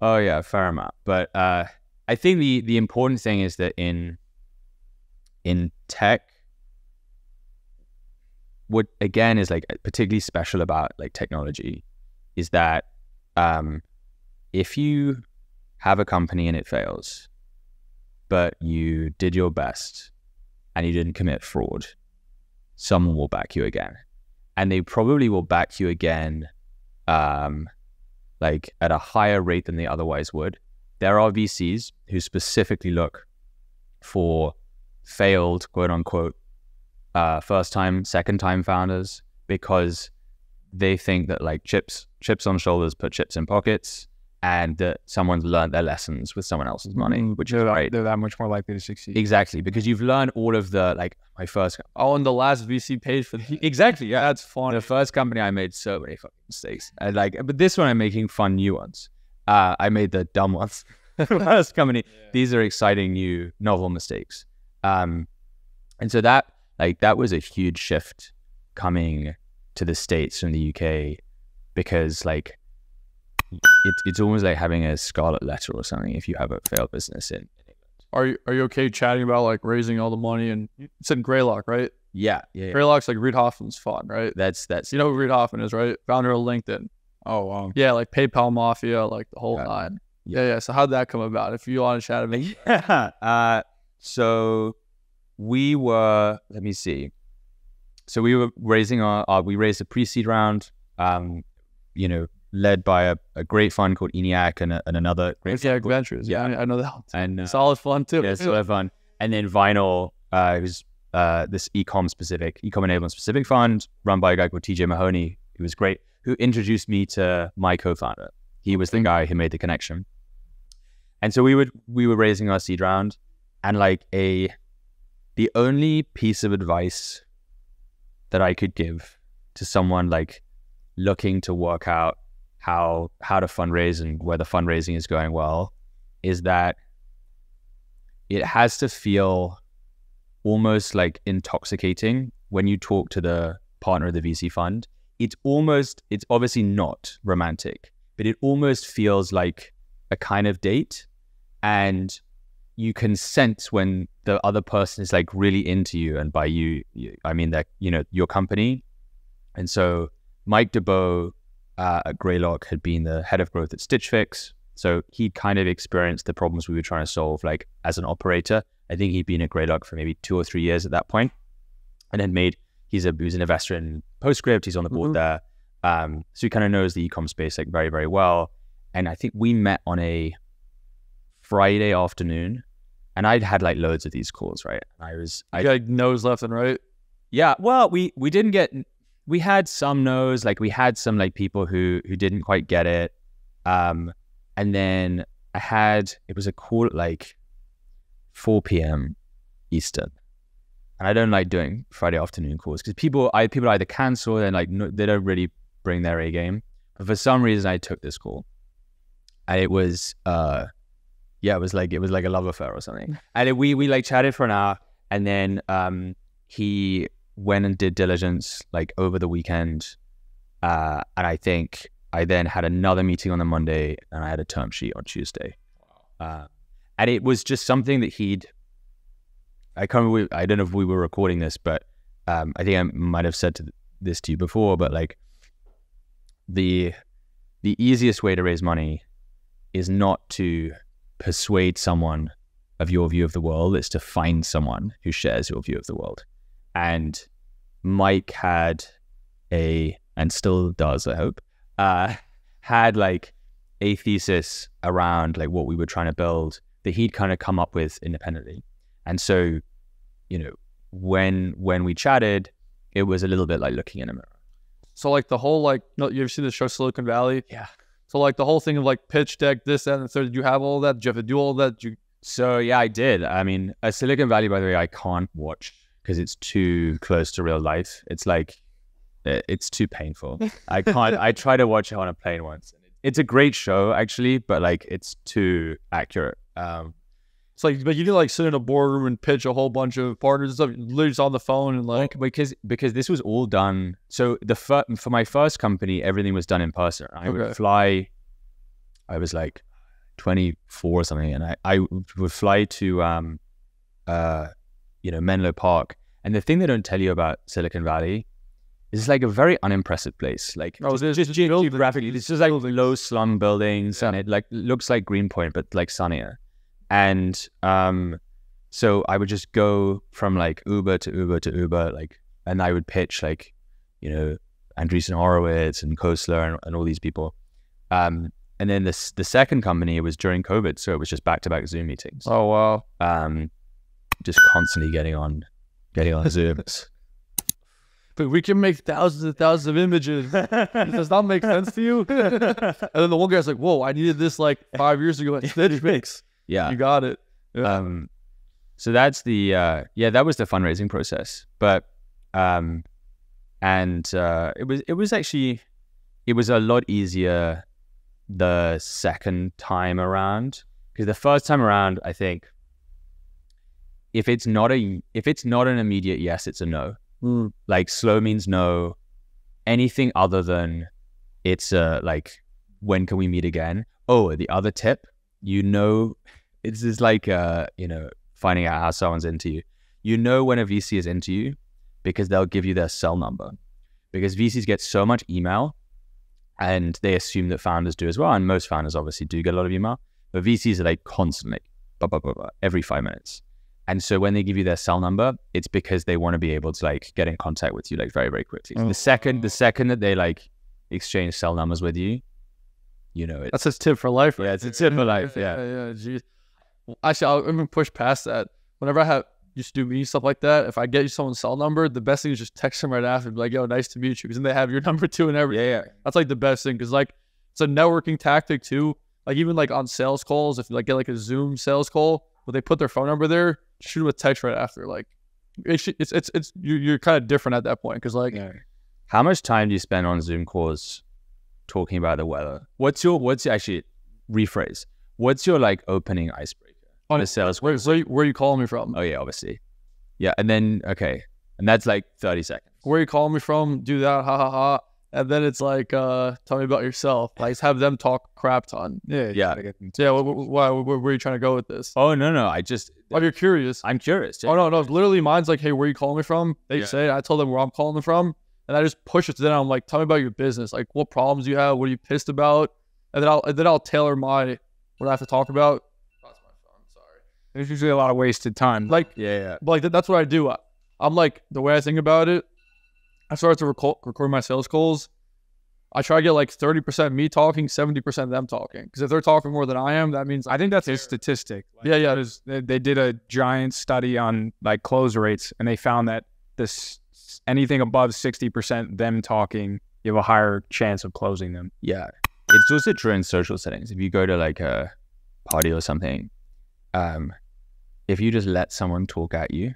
Oh yeah, fair amount. But uh I think the the important thing is that in in tech what again is like particularly special about like technology is that um if you have a company and it fails but you did your best and you didn't commit fraud someone will back you again. And they probably will back you again um like at a higher rate than they otherwise would. There are VCs who specifically look for failed quote unquote uh, first time, second time founders because they think that like chips chips on shoulders put chips in pockets and that someone's learned their lessons with someone else's money, Mm, which they're, is that- great. they're that much more likely to succeed. Exactly, because you've learned all of the like my first Oh, and the last VC paid for the *laughs* exactly yeah That's funny. the first company I made so many fucking mistakes. And like, but this one I'm making fun new ones. Uh, I made the dumb ones. *laughs* First company. *laughs* These are exciting new novel mistakes. Um, and so that like that was a huge shift coming to the states from the UK because like it's it's almost like having a scarlet letter or something if you have a failed business in. Are you are you okay chatting about like raising all the money and you said Greylock, right? Yeah, yeah, yeah. Greylock's like Reid Hoffman's fun, right? That's that's You know who Reid Hoffman is, right? Founder of LinkedIn. Oh, wow. Yeah, like PayPal Mafia, like the whole Yeah. nine. Yeah. Yeah, yeah. So how'd that come about? If you want to chat about it. Yeah. Uh, so we were, let me see. So we were raising our, our we raised a pre-seed round, um, you know, led by a, a great fund called ENIAC and, a, and another great Yeah, fund Ventures. Yeah. I, know that. and uh, Solid fun too. yeah, it's a lot of fun. And then Vinyl, uh, who's uh, this ecom specific, ecom enablement specific fund run by a guy called TJ Mahoney, who was great, who introduced me to my co-founder. He was the guy who made the connection. And so we would we were raising our seed round, and like a the only piece of advice that I could give to someone like looking to work out how how to fundraise and whether fundraising is going well is that it has to feel almost like intoxicating when you talk to the partner of the VC fund. It's almost, it's obviously not romantic, but it almost feels like a kind of date. And you can sense when the other person is like really into you. And by you, you I mean that, you know, your company. And so Mike Duboe uh, at Greylock had been the head of growth at Stitch Fix. So he kind of experienced the problems we were trying to solve, like as an operator. I think he'd been at Greylock for maybe two or three years at that point, and had made. He's a he was an investor in Postscript. He's on the board Mhm. there, um, so he kind of knows the ecom space like very very well. And I think we met on a Friday afternoon, and I'd had like loads of these calls, right? I was I got nose left and right. yeah, well, we we didn't get we had some no's, like we had some like people who who didn't quite get it. Um and then I had it was a call at like 4 p.m. Eastern. And I don't like doing Friday afternoon calls because people I people either cancel and like no, they don't really bring their A game. But for some reason I took this call. And it was uh yeah, it was like it was like a love affair or something. And it, we we like chatted for an hour and then um he went and did diligence like over the weekend, uh, and I think I then had another meeting on the Monday, and I had a term sheet on Tuesday. Uh, and it was just something that he'd. I can't. Remember, I don't know if we were recording this, but um, I think I might have said to this to you before. But like, the the easiest way to raise money is not to persuade someone of your view of the world. It's to find someone who shares your view of the world. And Mike had a, and still does, I hope, uh, had like a thesis around like what we were trying to build that he'd kind of come up with independently. And so, you know, when when we chatted, it was a little bit like looking in a mirror. So like the whole like no, you ever seen the show Silicon Valley? Yeah. So like the whole thing of like pitch deck, this, that, and the third. Did you have all that? Did you have to do all that? Did you So yeah, I did. I mean, a Silicon Valley, by the way, I can't watch because it's too close to real life. It's like it's too painful. I can't. I tried to watch it on a plane once. It's a great show actually, but like it's too accurate. Um, It's like, but you didn't like sit in a boardroom and pitch a whole bunch of partners and stuff. Literally on the phone and like, because because this was all done. So the fir- for my first company, everything was done in person. I Okay. would fly. I was like twenty four or something, and I I would fly to um, uh, you know Menlo Park. And the thing they don't tell you about Silicon Valley is it's like a very unimpressive place. Like Oh, just, just geographically, it's just like low slum buildings, and it like looks like Greenpoint, but like sunnier. And um, so I would just go from like Uber to Uber to Uber, like, and I would pitch like, you know, Andreessen Horowitz and Khosla and, and all these people. Um, and then this the second company was during COVID, so it was just back to back Zoom meetings. oh wow. Um, just constantly getting on, getting on Zooms. *laughs* But we can make thousands and thousands of images. Does that make sense to you? *laughs* and then the one guy's like, "Whoa, I needed this like five years ago at Stitch Fix. *laughs* yeah. You got it." Yeah. Um, so that's the uh, yeah, that was the fundraising process. But um, and uh, it was it was actually it was a lot easier the second time around because the first time around, I think if it's not a if it's not an immediate yes, it's a no. Mm. Like slow means no. Anything other than it's uh like when can we meet again? Oh, the other tip, you know, it's just like uh you know finding out how someone's into you. You know when a VC is into you because they'll give you their cell number because VCs get so much email and they assume that founders do as well. And most founders obviously do get a lot of email, but VCs are like constantly blah, blah, blah, blah, every five minutes. And so when they give you their cell number, it's because they want to be able to like get in contact with you like very, very quickly. So Oh. the mm. second, the second that they like exchange cell numbers with you, you know, it's, That's his tip for life. yeah, it's a tip for life. Yeah. yeah, yeah. Geez. Actually, I'll even push past that. Whenever I have used to do meeting stuff like that, if I get you someone's cell number, the best thing is just text them right after, and be like, "Yo, nice to meet you," because then they have your *laughs* number too and everything. Yeah. Yeah. That's like the best thing because like it's a networking tactic too. Like even like on sales calls, if you like get like a Zoom sales call, but they put their phone number there, shoot them a text right after. Like it's it's it's, it's you're, you're kind of different at that point because like How much time do you spend on Zoom calls talking about the weather? What's your, what's your, actually rephrase? What's your like opening icebreaker? On- the sales where where, you- where you calling me from? Oh yeah, obviously. Yeah, and then okay, and that's like thirty seconds. Where are you calling me from? Do that, ha ha ha. And then it's like, uh, tell me about yourself. Like have them talk crap ton. Yeah, Yeah. gotta get them yeah, wh- wh- why? Where, where are you trying to go with this? Oh no, no, I just Oh, you're curious. I'm curious. Oh no, no. Literally, mine's like, hey, where are you calling me from? They Yeah. say, it, I tell them where I'm calling them from, and I just push it to them. I'm like, tell me about your business. Like, what problems you have? What are you pissed about? And then I'll and then I'll tailor my what I have to talk about. That's my phone. Sorry. There's usually a lot of wasted time. Like, yeah, yeah. but like that, that's what I do. I, I'm like the way I think about it. I started to record, record my sales calls. I try to get like 30% me talking, 70% them talking. Because if they're talking more than I am, that means I think that's a statistic. Like, Yeah, yeah. there's- They, they did a giant study on like close rates, and they found that this anything above sixty percent them talking, you have a higher chance of closing them. Yeah. It's also true in social settings. If you go to like a party or something, um, if you just let someone talk at you,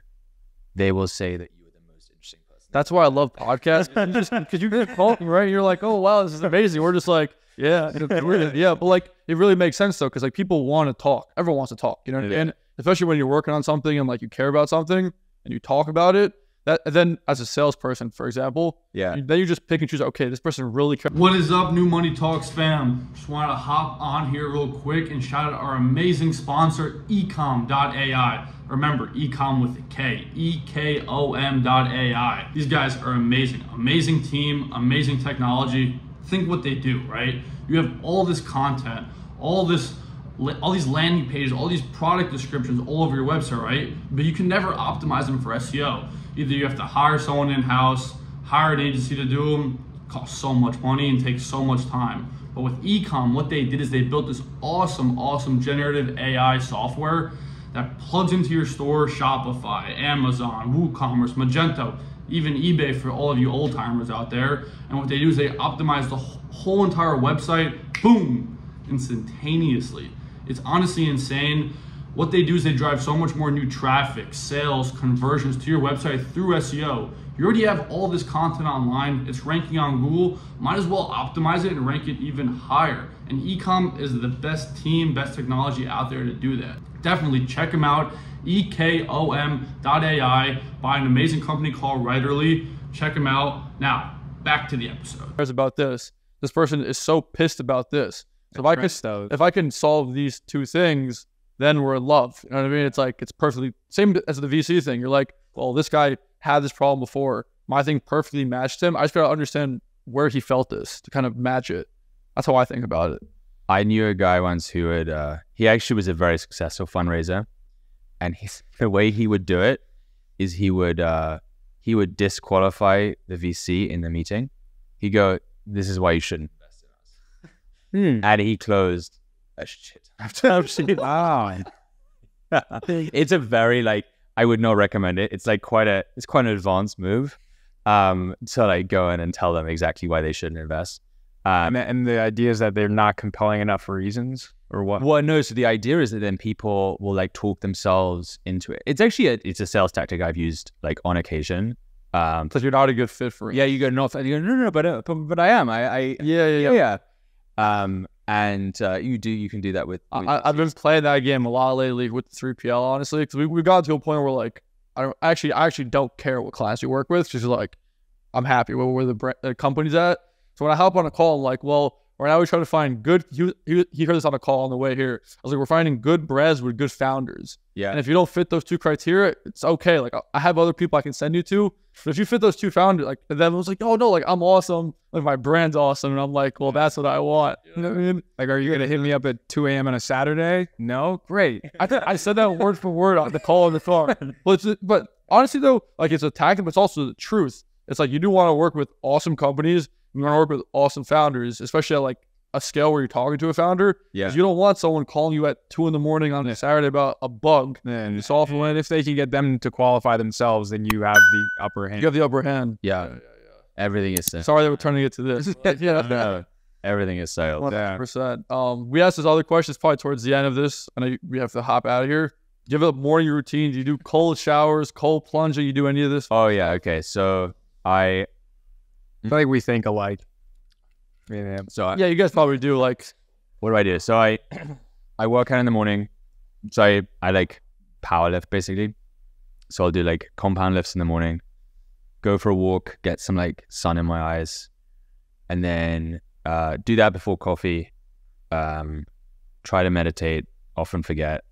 they will say that you are the most interesting person. That's why I love podcasts. *laughs* Because you *laughs* get talking, right? You're like, oh wow, this is amazing. We're just like, yeah, *laughs* yeah, but like it really makes sense though, because like people want to talk. Everyone wants to talk, you know. Yeah. And especially when you're working on something and like you care about something and you talk about it, That then as a salesperson, for example, Yeah. you- then you just pick and choose. Okay, this person really cares. What is up, New Money Talks fam? Just wanted to hop on here real quick and shout out our amazing sponsor, ekom.ai. Remember, ecom with a K, E K O M.ai. These guys are amazing. Amazing team, amazing technology. Think what they do, right? You have all this content, all this all these landing pages, all these product descriptions all over your website, right? But you can never optimize them for SEO. Either you have to hire someone in house, hire an agency to do them, costs so much money and takes so much time. But with Ekom, what they did is they built this awesome, awesome generative AI software that plugs into your store, Shopify, Amazon, WooCommerce, Magento, even eBay for all of you old timers out there. And what they do is they optimize the whole entire website, boom, instantaneously. It's honestly insane. What they do is they drive so much more new traffic, sales, conversions to your website through SEO. You already have all this content online, it's ranking on Google. Might as well optimize it and rank it even higher. And Ekom is the best team, best technology out there to do that. Definitely check them out. E ekom.ai by an amazing company called Writerly. Check them out. Now, back to the episode. cares about this. This person is so pissed about this. So if I could, Trust if I can solve these two things, then we're in love. You know what I mean? It's like it's perfectly same as the VC thing. You're like, well, this guy had this problem before. My thing perfectly matched him. I just gotta understand where he felt this to kind of match it. That's how I think about it. I knew a guy once who would, uh, he actually was a very successful fundraiser. And his, *laughs* the way he would do it is he would, uh, he would disqualify the VC in the meeting. He'd go, this is why you shouldn't invest in us. And he closed a shit after shit. *laughs* Wow. *laughs* it's a very like, I would not recommend it. It's like quite a, it's quite an advanced move. Um, to like go in and tell them exactly why they shouldn't invest. Um, And, and the idea is that they're not compelling enough reasons or what? Well, no. So the idea is that then people will like talk themselves into it. It's actually a, it's a sales tactic I've used like on occasion. Um, Because you're not a good fit for it. yeah, you go no, you go no, no, no, but uh, but, but I am. I, I yeah, yeah. yeah, yeah. Um, and uh, you do you can do that with. With- I- I've been playing that game a lot lately with the 3PL, honestly, because we, we got to a point where like, I don't actually, I actually don't care what class you work with. Just like, I'm happy with where the uh, company's at. So when I hop on a call, I'm like, well, right now we're trying to find good. He, he, he heard this on a call on the way here. I was like, we're finding good brands with good founders. yeah. And if you don't fit those two criteria, it's okay. Like I- have other people I can send you to. But if you fit those two founders, like and then it was like, oh no, like I'm awesome. Like my brand's awesome. And I'm like, well, that's what I want. You know what I mean? Like, are you going to hit me up at 2 a.m. on a Saturday? No? Great. I th- I said that word for word on the call on the phone. *laughs* But it's, but honestly though, like it's a tactic, but it's also the truth. It's like you do want to work with awesome companies. You want to work with awesome founders, especially at like a scale where you're talking to a founder. Yeah. You don't want someone calling you at two in the morning on a Saturday about a bug. And so often, when- if they can get them to qualify themselves, then you have the upper hand. You have the upper hand. yeah. Everything is sales. Sorry that we're turning it to this. *laughs* yeah. no, everything is sales. Yeah. hundred percent. Um, we asked this other questions probably towards the end of this, and I, we have to hop out of here. Do you have a morning routine? Do you do cold showers, cold plunging? You do any of this? Oh yeah. Okay. So I I think we think alike. Yeah. so I, Yeah, you guys probably do. Like, what do I do? So I *clears throat* I work out in the morning. So I, I like power lift basically. So I'll do like compound lifts in the morning, go for a walk, get some like sun in my eyes, and then uh, do that before coffee. Um, try to meditate, often forget,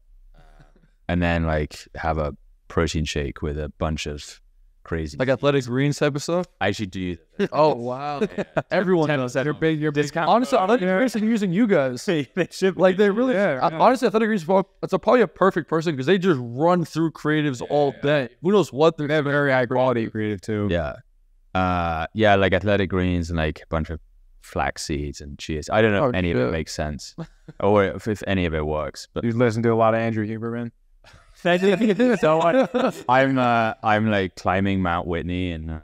and then like have a protein shake with a bunch of crazy. like athletic greens type of stuff. I should do. *laughs* Oh wow, *laughs* everyone knows that. You're big. You're big. Honestly, athletic greens are using you guys. *laughs* they should Like they really. Yeah, yeah. honestly, athletic greens. It's a, probably a perfect person because they just run through creatives all day. Who knows what they're. They have very high quality creative too. Yeah. Uh yeah, like athletic greens and like a bunch of flax seeds and chia. I don't know Oh, if any of it makes sense. or if, if any of it works. But You listen to a lot of Andrew Huberman. So I, *laughs* I'm uh I'm like climbing Mount Whitney in uh,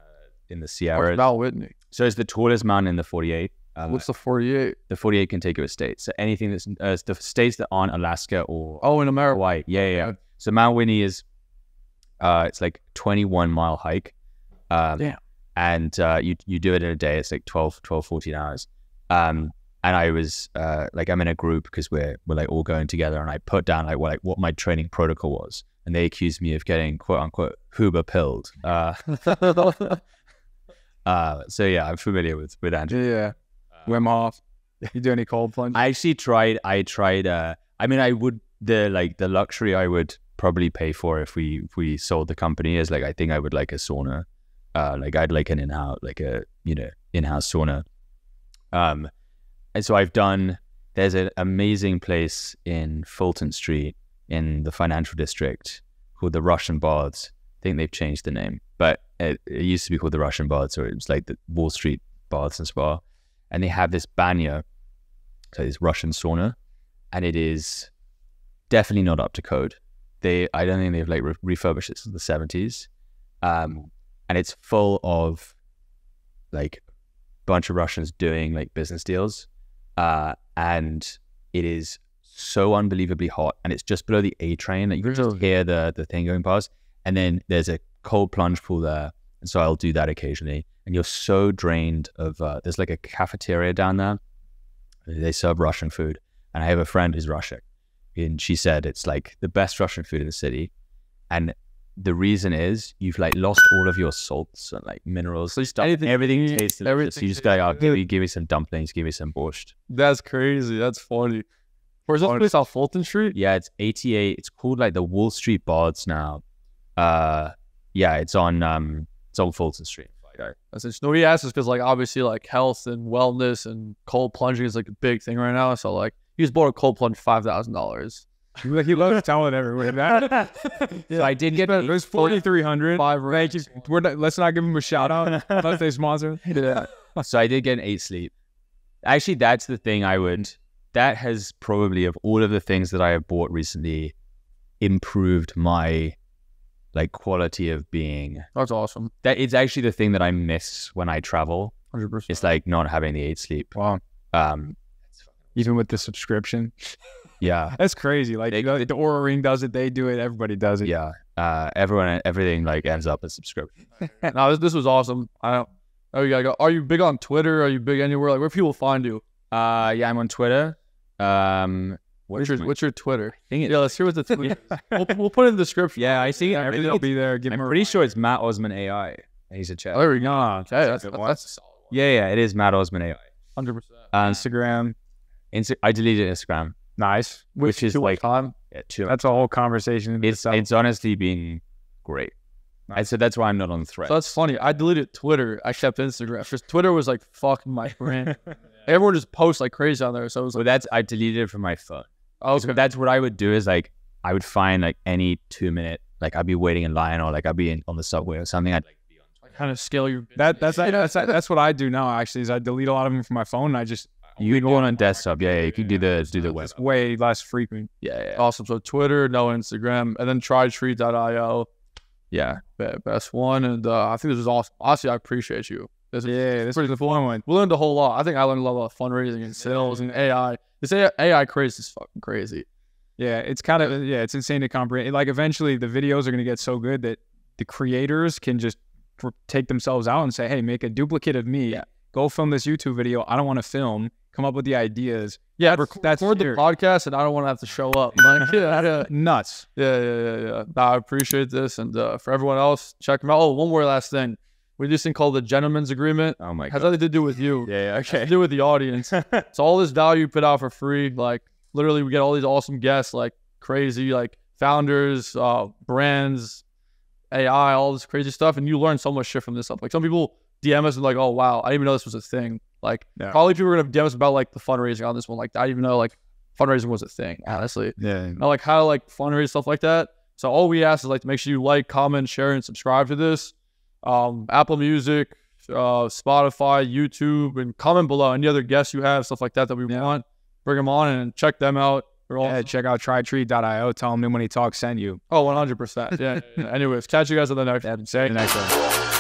in the What's Sierras. Val Whitney? so it's the tallest mountain in the 48. Uh, What's the 48? the 48 contiguous states? So anything that's uh, the states that aren't Alaska or Oh, in America. Hawaii. Yeah, yeah. yeah. So Mount Whitney is, uh, it's like 21 mile hike. Um, Damn. And uh, you you do it in a day. It's like 12, 12, 14 hours. Um, and I was uh, like, I'm in a group because we're we're like all going together, and I put down like what like what my training protocol was. and they accused me of getting quote unquote Huber pilled. Uh, *laughs* uh, so yeah, I'm familiar with with Andrew. Yeah. Wim Hof. You do any cold plunge? I actually tried. I tried. Uh, I mean, I would the like the luxury I would probably pay for if we if we sold the company is like I think I would like a sauna. Uh, like I'd like an in house like a you know in house sauna. Um, and so I've done. There's an amazing place in Fulton Street in the financial district called the Russian Baths. I think they've changed the name, but it, it used to be called the Russian Baths, or it was like the Wall Street Baths and Spa. And they have this banya, so this Russian sauna, and it is definitely not up to code. They, I don't think they've like re- refurbished it since the seventies, um, and it's full of like a bunch of Russians doing like business deals, uh, and it is so unbelievably hot, and it's just below the A train. Like you can just hear the the thing going past, and then there's a cold plunge pool there, and so I'll do that occasionally. And you're so drained of. Uh, there's like a cafeteria down there. They serve Russian food, and I have a friend who's Russian, and she said it's like the best Russian food in the city, and the reason is you've like lost all of your salts and like minerals. stuff. anything- everything tastes delicious. everything You just go, oh, give me, give me some dumplings, give me some borscht. That's crazy. That's funny. Where's this place off Fulton Street? Yeah, it's 88. It's called like the Wall Street Baths now. Uh, yeah, it's on um, it's on Fulton Street. That's interesting. No, he asked us because like obviously like health and wellness and cold plunging is like a big thing right now. So like he just bought a cold plunge five thousand dollars. Like he loves telling everyone that. *laughs* So I did get It was forty three hundred. Five Thank you. We're not, let's not give him a shout out *laughs* unless they sponsor. Yeah. so I did get an eight sleep. Actually, that's the thing I would. That has probably of all of the things that I have bought recently, improved my like quality of being. That's awesome. That it's actually the thing that I miss when I travel. Hundred percent. It's like not having the eight sleep. Wow. Um, Even with the subscription, *laughs* yeah, that's crazy. Like They- you know, the Oura Ring does it, they do it, everybody does it. yeah. Uh, everyone, everything like ends up as subscription. *laughs* no, this, this was awesome. I don't. Oh, you gotta go. Are you big on Twitter? Are you big anywhere? Like where people find you? Uh, yeah, I'm on Twitter. Um, What's your What's your Twitter? Yeah, let's hear what the is. *laughs* we'll, we'll put it in the description. yeah, I see. Everything will be there. Give I'm pretty sure it's Matt Osman AI. He's a chat. Oh, there we go. Okay, that's, a good that's, one. that's one. Yeah, yeah, it is Matt Osman AI. Hundred percent. Um, Instagram. Insta- I deleted Instagram, Nice. which is like time. yeah, too That's a whole conversation. It's itself. it's honestly been great. I said that's why I'm not on Threads. So that's funny. I deleted Twitter. I kept Instagram because Twitter was like fucking my *laughs* brain. Everyone just posts like crazy on there. So it was so like, that's I deleted it from my phone. oh, So that's what I would do is like I would find like any two minute like I'd be waiting in line or like I'd be in, on the subway or something. I'd like be on. kind of scale your. that that's that's that's what I do now. Actually, is I delete a lot of them from my phone. And I just You can go on on desktop. Yeah, yeah, you can do the do the web. it's way less frequent. Yeah, yeah, Awesome. So Twitter, no Instagram, and then trytreat.io. yeah. Be- Best one. And uh, I think this is awesome. Honestly, I appreciate you. This is Yeah, this pretty was a fun one. We learned a whole lot. I think I learned a lot about fundraising and sales and AI. This AI, AI craze is fucking crazy. Yeah, it's kind of yeah, it's insane to comprehend. Like eventually, the videos are going to get so good that the creators can just take themselves out and say, "Hey, make a duplicate of me. Go film this YouTube video. I don't want to film. Come up with the ideas. Yeah, Rec- that's for the podcast, and I don't want to have to show up. *laughs* Like, yeah, Nuts. yeah, yeah, yeah. yeah. Nah, I appreciate this, and uh, for everyone else, check them out. Oh, one more last thing. We do this thing called the gentleman's agreement. Oh my god, Has nothing to do with you. Yeah, yeah, Has to okay. do with the audience. *laughs* so all this value put out for free. Like literally, we get all these awesome guests, like crazy, like founders, uh, brands, AI, all this crazy stuff, and you learn so much shit from this stuff. Like some people DM us and like, oh wow, I didn't even know this was a thing. Like Yeah. probably people are gonna us about like the fundraising on this one. Like I didn't even know like fundraising was a thing. Honestly, Yeah. know like how to like fundraise stuff like that. So all we ask is like to make sure you like, comment, share, and subscribe to this. Um, Apple Music, uh, Spotify, YouTube, and comment below any other guests you have, stuff like that that we want. Bring them on and check them out. They're all Yeah, check out trytreat.io. Tell them when he talks send you. oh, 100 percent. Yeah. yeah. *laughs* Anyways, catch you guys on the next. Say next one.